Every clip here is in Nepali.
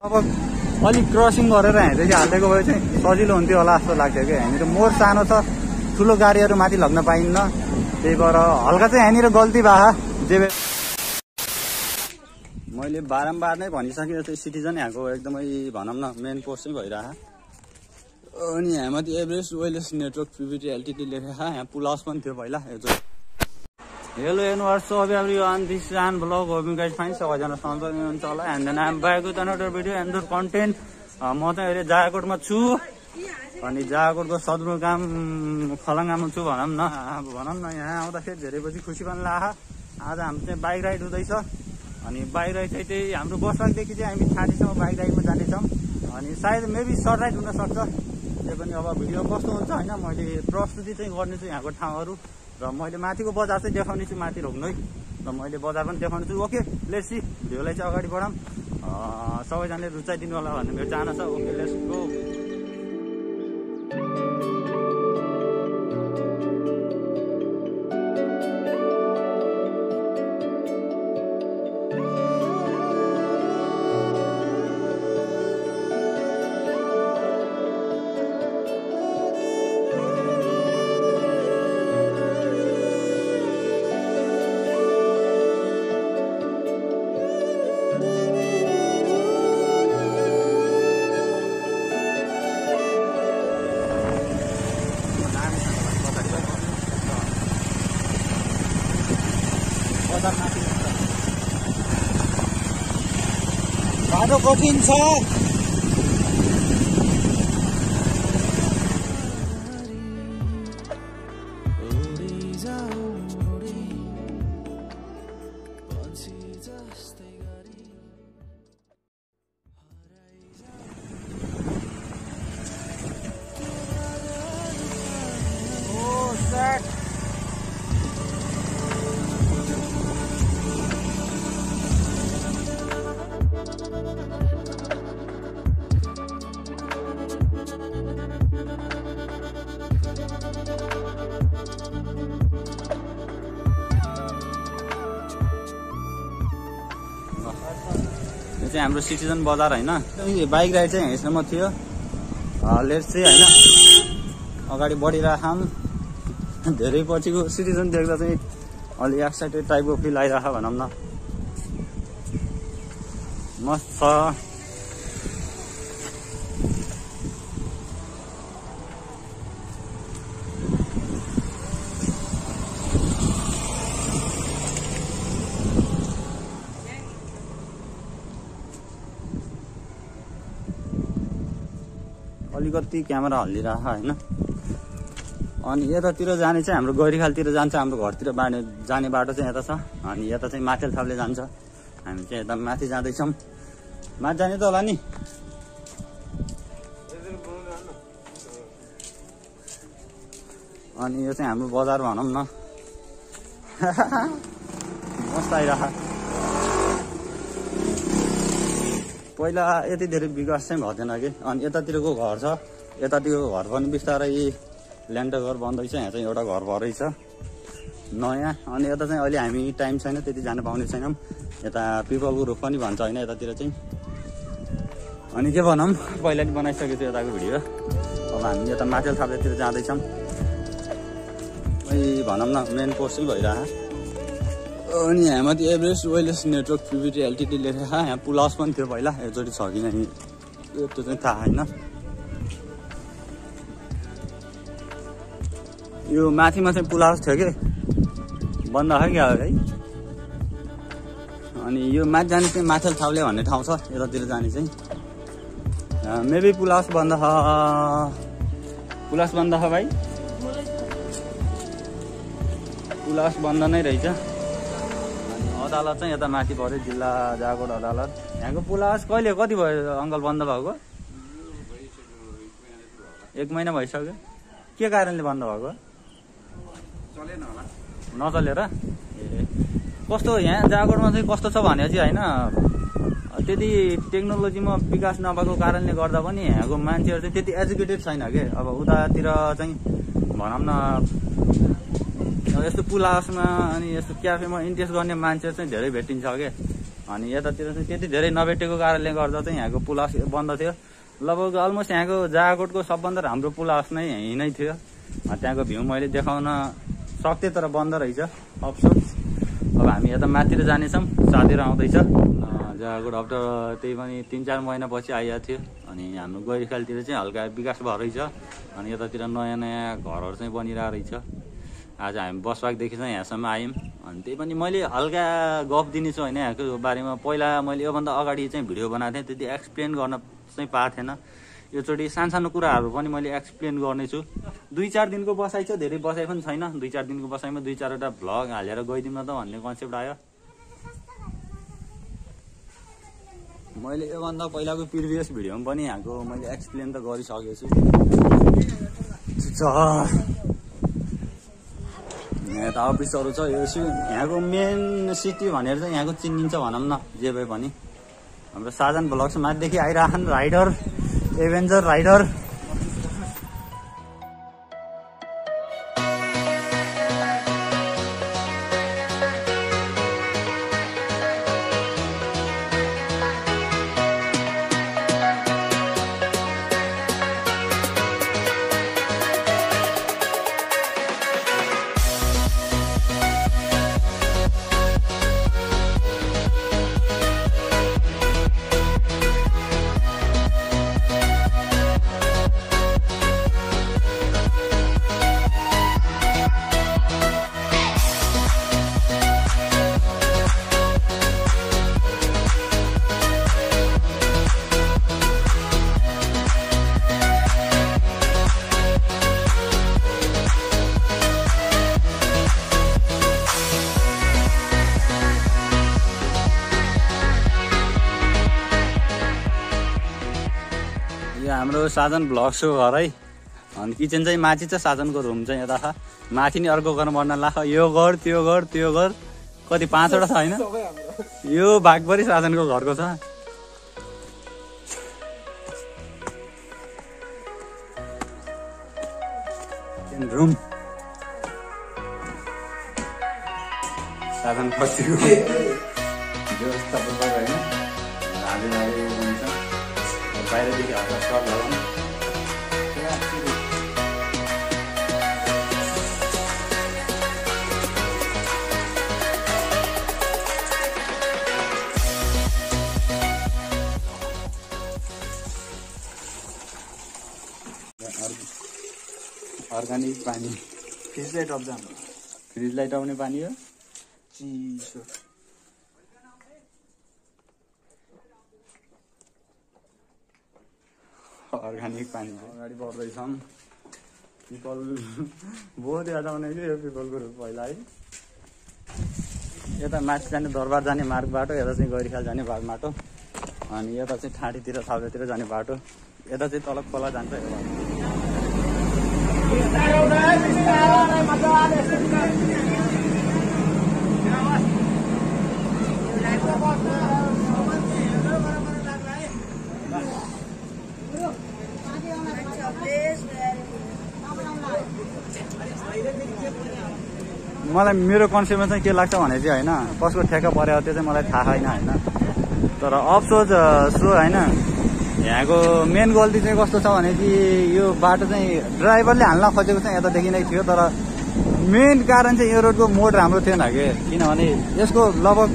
अब अलिक क्रसिङ गरेर हिँड्दै हालिदिएको भए चाहिँ सजिलो हुन्थ्यो होला जस्तो लाग्थ्यो कि यहाँनिर मोड सानो छ ठुलो गाडीहरू माथि लग्न पाइन्न। त्यही भएर हल्का चाहिँ यहाँनिर गल्ती भए। जे मैले बारम्बार नै भनिसकेँ जस्तै सिटिजन यहाँको एकदमै भनौँ न मेन पोस्ट चाहिँ भइरह अनि हामीमाथि Everest wireless network PVT LTD लेखेको यहाँ पुल हाउस पनि थियो पहिला चाहिँ Hello and what's up everyone, this is An Vlog, hope find सबैजना सन्चै हुनुहुन्छ होला and then I'm back with another video and the content म चाहिँ अहिले जागरकोटमा छु। अनि जागरकोटको सदरमुकाम खलङ्गामा छु भनौँ न। अब भनौँ न यहाँ आउँदाखेरि धेरै पछि खुसी पनि लाग आज हाम्रो चाहिँ बाइक राइड हुँदैछ। अनि बाइक राइड चाहिँ त्यही हाम्रो बसवाकदेखि चाहिँ हामी छातीसम्म बाइक राइडमा जाँदैछौँ अनि सायद मेबी सर्ट राइड हुनसक्छ। त्यही पनि अब भिडियो कस्तो हुन्छ होइन मैले प्रस्तुति चाहिँ गर्नेछु यहाँको ठाउँहरू। र मैले माथिको बजार चाहिँ देखाउने छु माथि रोक्नु है। र मैले बजार पनि देखाउने छु। ओके लेट्स सी चाहिँ अगाडि बढाउँ सबैजनाले रुचाइदिनु होला भन्ने मेरो चाहना छ। ओके लेट्स गो बाटो कठिन छ चाहिँ हाम्रो सिटिजन बजार होइन। बाइक राइड चाहिँ यहाँसम्म थियो। लेट चाहिँ होइन। अगाडि बढिरहेछौँ धेरै पछिको सिटिजन देख्दा चाहिँ अलि एक्साइटेड टाइपको फिल आइरह भनौँ न। मस्त छ। अलिकति क्यामेरा हल्लिरह होइन। अनि यतातिर जाने चाहिँ हाम्रो गैरीखालतिर जान्छ हाम्रो घरतिर बाने जाने बाटो चाहिँ यता छ। अनि यता चाहिँ माथेल थाप्ले जान्छ। हामी चाहिँ यता माथि जाँदैछौँ। माथि जाने त होला नि। अनि यो चाहिँ हाम्रो बजार भनौँ न। मस्त आइरह पहिला यति धेरै विकास चाहिँ भएन कि। अनि यतातिरको घर छ। यतातिरको घर पनि बिस्तारै ल्यान्ड घर बन्दैछ यहाँ चाहिँ एउटा घर भएरैछ नयाँ। अनि यता चाहिँ अहिले हामी टाइम छैन त्यति जान पाउने छैनौँ। यता पिपलको रुख पनि भन्छ होइन यतातिर चाहिँ। अनि के भनौँ पहिला नि बनाइसकेको छु यताको भिडियो। अब हामी यता माथेल थाप्लेतिर जाँदैछौँ। भनौँ न मेन पोस्ट चाहिँ भइरह अनि हामीमाथि Everest wireless network PVT LTD लेखेको यहाँ पुल हाउस पनि थियो पहिला एकचोटि छ कि नै त्यो चाहिँ थाहा छैन। यो माथिमा चाहिँ पुल हाउस थियो कि? बन्द भयो क्या है? अनि यो माथि जाने चाहिँ माथेल थाउले भन्ने ठाउँ छ यतातिर जाने चाहिँ। मेबी पुल हाउस बन्द छ। पुल हाउस बन्द छ भाइ। पुल हाउस बन्द नै रहेछ। अनि अदालत चाहिँ यता माथि पऱ्यो जिल्ला जागोड अदालत। यहाँको पुल हाउस कहिले कति भयो अङ्कल बन्द भएको? एक महिना भइसक्यो। के कारणले बन्द भएको? नचलेर? ए कस्तो यहाँ जागोडमा चाहिँ कस्तो छ भने चाहिँ होइन त्यति टेक्नोलोजीमा विकास नभएको कारणले गर्दा पनि यहाँको मान्छेहरू चाहिँ त्यति एजुकेटेड छैन कि? अब उतातिर चाहिँ भनौँ न यस्तो पुल हाउसमा अनि यस्तो क्याफेमा इन्ट्रेस्ट गर्ने मान्छे चाहिँ धेरै भेटिन्छ के? अनि यतातिर चाहिँ त्यति धेरै नभेटेको कारणले गर्दा चाहिँ यहाँको पुल हाउस बन्द थियो। लगभग अलमोस्ट यहाँको जागोटको सबभन्दा राम्रो पुल हाउस नै यहीँ नै थियो। त्यहाँको भ्यू मैले देखाउन सक्थेँ तर बन्द रहेछ। अफसोस। अब हामी यता माथितिर जानेछौँ साथीहरू आउँदैछ। जागोट आफ्टर त्यही पनि तिन चार महिनापछि आइएको थियो। अनि हाम्रो गैरीखालतिर चाहिँ हल्का विकास भयो रहेछ अनि यतातिर नयाँ नयाँ घरहरू चाहिँ बनिरहेको रहेछ। आज हामी बसपाकदेखि चाहिँ यहाँसम्म आयौँ। अनि त्यही पनि मैले हल्का गफ दिनेछु होइन यहाँको बारेमा। पहिला मैले योभन्दा अगाडि चाहिँ भिडियो बनाएको थिएँ त्यति एक्सप्लेन गर्न चाहिँ पाएको थिएन। योचोटि सानसानो कुराहरू पनि मैले एक्सप्लेन गर्नेछु। दुई चार दिनको बसाइ छ धेरै बसाइ पनि छैन। दुई चार दिनको बसाइमा दुई चारवटा भ्लग हालेर गइदिउँ न त भन्ने कन्सेप्ट आयो। मैले योभन्दा पहिलाको प्रिभियस भिडियोमा पनि यहाँको मैले एक्सप्लेन त गरिसकेको छु छ यहाँ त अफिसहरू छ यो यहाँको मेन सिटी भनेर चाहिँ यहाँको चिनिन्छ भनौँ न जे भए पनि हाम्रो साजन भ्लग्स माथिदेखि आइरहन् राइडर एभेन्जर राइडर हाम्रो साधन ब्लग सो घर है। अनि किचन चाहिँ माथि छ साधनको रुम चाहिँ यता छ। माथि नि अर्को घर बन्न लाख यो घर त्यो घर त्यो घर कति पाँचवटा छ होइन? यो भागभरि साधनको घरको छ। रुम साधन बस्तीको। व्यवस्थापक होइन। बाहिरदेखि हल्का सर्ट लगाउनु अर्ग्यानिक पानी। फ्रिजलाई टप्छ हाम्रो फ्रिजलाई टाउने पानी हो। चिसो अर्ग्यानिक पानी अगाडि बढ्दैछौँ पिपल बहुत याद आउने कि यो पिपलको रुख पहिला है यता माथि जाने दरबार जाने मार्ग बाटो यता चाहिँ गैरीखाल जाने बाग बाटो अनि यता चाहिँ ठाँटीतिर थाउतिर जाने बाटो यता चाहिँ तल खोला जान्छ यो मलाई मेरो कन्सेप्टमा चाहिँ के लाग्छ भने चाहिँ होइन कसको ठेक्का पऱ्यो त्यो चाहिँ मलाई थाहा छैन होइन। तर अफसोस अ, सो होइन यहाँको मेन गल्ती चाहिँ कस्तो छ भने कि यो बाटो चाहिँ ड्राइभरले हाल्न खोजेको चाहिँ यतादेखि नै थियो तर मेन कारण चाहिँ यो रोडको मोड राम्रो थिएन कि? किनभने यसको लगभग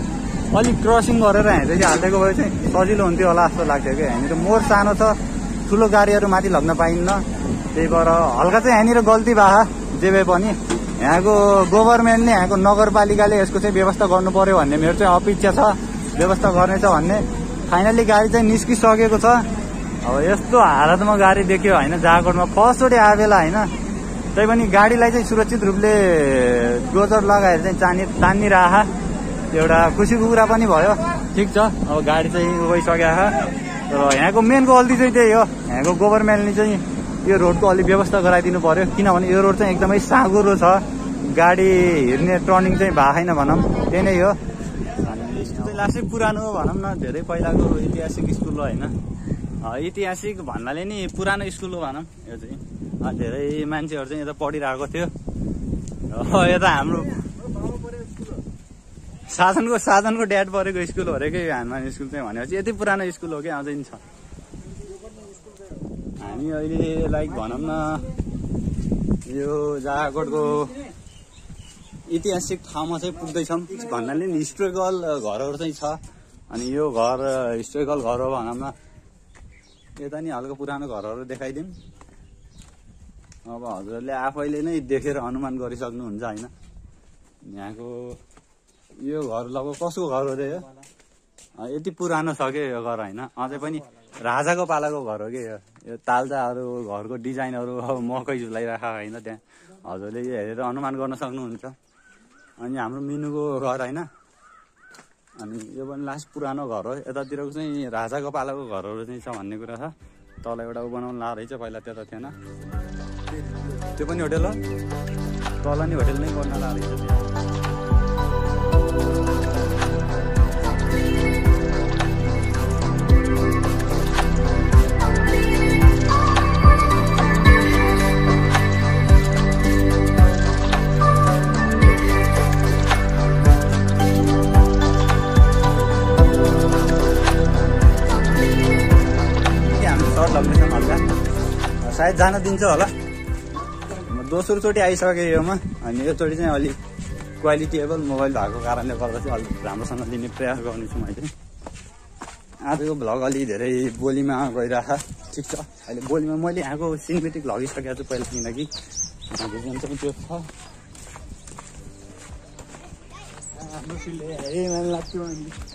अलिक क्रसिङ गरेर यहाँदेखि हालिदिएको भए चाहिँ सजिलो हुन्थ्यो होला जस्तो लाग्थ्यो कि? यहाँनिर मोड सानो छ ठुलो गाडीहरू माथि लग्न पाइन्न। त्यही भएर हल्का चाहिँ यहाँनिर गल्ती भए जे भए पनि। यहाँको गभर्मेन्टले यहाँको नगरपालिकाले यसको चाहिँ व्यवस्था गर्नु पर्यो भन्ने मेरो चाहिँ अपेक्षा छ। व्यवस्था गर्नेछ भन्ने। फाइनल्ली गाडी चाहिँ निस्किसकेको छ। अब यस्तो हालतमा गाडी देख्यो होइन जागोटमा फर्स्टचोटि बेला होइन। तै पनि गाडीलाई चाहिँ सुरक्षित रूपले डोजर लगाएर चाहिँ तानि तानिरह एउटा खुसीको कुरा पनि भयो। ठिक छ अब गाडी चाहिँ गइसकेको तर यहाँको मेन गल्ती चाहिँ त्यही हो। यहाँको गभर्मेन्टले चाहिँ यो रोडको अलिक व्यवस्था गराइदिनु पर्यो। किनभने यो रोड चाहिँ एकदमै साँगुरो छ। गाडी हिँड्ने टर्निङ चाहिँ भएको छैन भनौँ। त्यही नै हो। चाहिँ लास्टै पुरानो भनौँ न। धेरै पहिलाको ऐतिहासिक स्कुल हो होइन। ऐतिहासिक भन्नाले नि पुरानो स्कुल हो भनौँ। यो चाहिँ। धेरै मान्छेहरू चाहिँ यता पढिरहेको थियो। अँ, यता हाम्रो साधनको साधनको ड्याड परेको स्कुल हो अरे कि हनुमान स्कुल चाहिँ भनेपछि यति पुरानो स्कुल हो कि अझै छ। हामी अहिले लाइक भनौँ न यो जागरकोटको ऐतिहासिक ठाउँमा चाहिँ पुग्दैछौँ। भन्नाले नि हिस्टोरिकल घरहरू चाहिँ छ। अनि यो घर हिस्टोरिकल घर हो भनौँ न। यता नि हल्का पुरानो घरहरू देखाइदिउँ अब हजुरहरूले आफैले नै देखेर अनुमान गरिसक्नुहुन्छ होइन। यहाँको यो घर लगभग कसको घर हो रे यो? यति पुरानो छ कि यो घर होइन? अझै पनि राजाको पालाको घर हो कि यो? तालजाहरू घरको डिजाइनहरू अब मकै झुलाइरहेको होइन त्यहाँ। हजुरले यो हेरेर अनुमान गर्न सक्नुहुन्छ। अनि हाम्रो मिनुको घर होइन। अनि यो पनि लास्ट पुरानो घर हो। यतातिरको चाहिँ राजाको पालाको घरहरू चाहिँ छ भन्ने कुरा छ। तल एउटा बनाउनु ला रहेछ पहिला त्यता थिएन। त्यो पनि होटेल हो। तल नि होटेल नै गर्न ला रहेछ। सायद जान दिन्छ होला। दोस्रोचोटि आइसकेँ योमा अनि योचोटि चाहिँ अलिक क्वालिटिएबल मोबाइल भएको कारणले गर्दा चाहिँ अलिक राम्रोसँग लिने प्रयास गर्नेछु मैले। आजको भ्लग अलि धेरै बोलीमा गइरह ठिक छ। अहिले बोलीमा मैले यहाँको सिनेमेटिक लगिसकेको छु पहिला किनकि भिजन चाहिँ त्यो छ।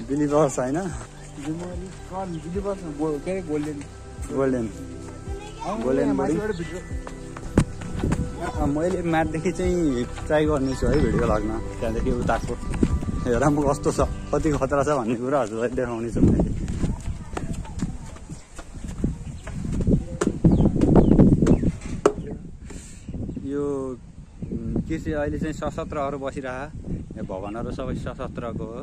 बिलिभर्स होइन। गोल्डेन गोल्डेन मैले म्याटदेखि चाहिँ ट्राई गर्नेछु है भिडियो लाग्न त्यहाँदेखि उताको हेर म कस्तो छ कति खतरा छ भन्ने कुरा हजुरलाई देखाउनेछु मैले। यो के चाहिँ अहिले चाहिँ सशस्त्रहरू बसिरह। यो भवनहरू सबै सशस्त्रको हो।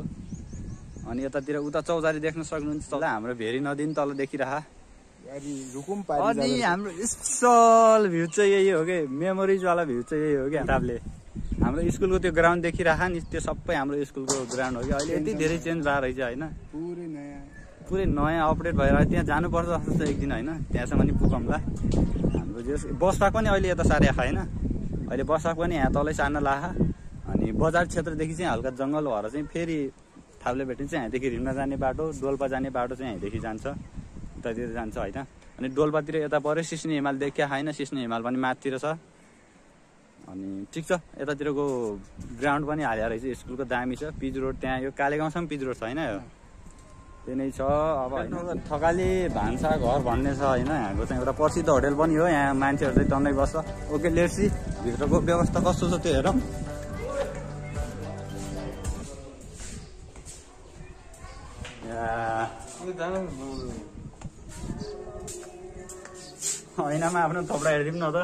अनि यतातिर उता चौतारी देख्न सक्नुहुन्छ। तल हाम्रो भेरी नदी तल देखिरह। अनि हाम्रो स्पेसल भ्यू चाहिँ यही हो कि? मेमोरिजवाला भ्यू चाहिँ यही हो कि? हिसाबले हाम्रो स्कुलको त्यो ग्राउन्ड देखिरह नि त्यो सबै हाम्रो स्कुलको ग्राउन्ड हो कि? अहिले यति धेरै चेन्ज भएको रहेछ होइन। पुरै नयाँ। पुरै नयाँ अपडेट भएर त्यहाँ जानुपर्छ जस्तो छ एक दिन होइन। त्यहाँसम्म नि पुगौँला। हाम्रो जे बस पार्क पनि अहिले यता सारे आएको होइन। अहिले बस पार्क पनि यहाँ तलै सार्न लाख। अनि बजार क्षेत्रदेखि चाहिँ हल्का जङ्गल भएर चाहिँ फेरि थाप्ले भेटिन्छ चाहिँ यहाँदेखि रिम्ना जाने बाटो डोल्पा जाने बाटो चाहिँ यहाँदेखि जान्छ। उतातिर जान्छ होइन। अनि डोल्पातिर यता पऱ्यो सिस्ने हिमाल देखिया होइन सिस्ने हिमाल पनि माथितिर छ। अनि ठिक छ यतातिरको ग्राउन्ड पनि हालेको रहेछ स्कुलको दामी छ। पिच रोड त्यहाँ यो कालेगाउँसम्म पिच रोड छ होइन यो। त्यही नै छ अब होइन। थकाली भान्सा घर भन्ने छ होइन यहाँको चाहिँ एउटा प्रसिद्ध होटेल पनि हो। यहाँ मान्छेहरू चाहिँ टन्नै बस्छ। ओके लेट्सी भित्रको व्यवस्था कस्तो छ त्यो हेरौँ। या, ऐनामा आफ्नो थोप्रा हेरिदिउँ न त।